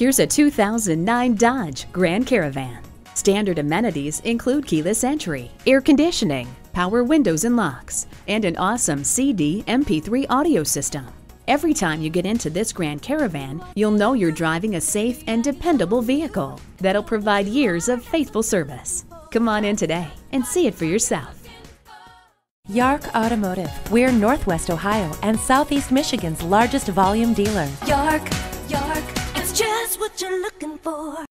Here's a 2009 Dodge Grand Caravan. Standard amenities include keyless entry, air conditioning, power windows and locks, and an awesome CD MP3 audio system. Every time you get into this Grand Caravan, you'll know you're driving a safe and dependable vehicle that'll provide years of faithful service. Come on in today and see it for yourself. Yark Automotive. We're Northwest Ohio and Southeast Michigan's largest volume dealer. Yark, Yark, it's just what you're looking for.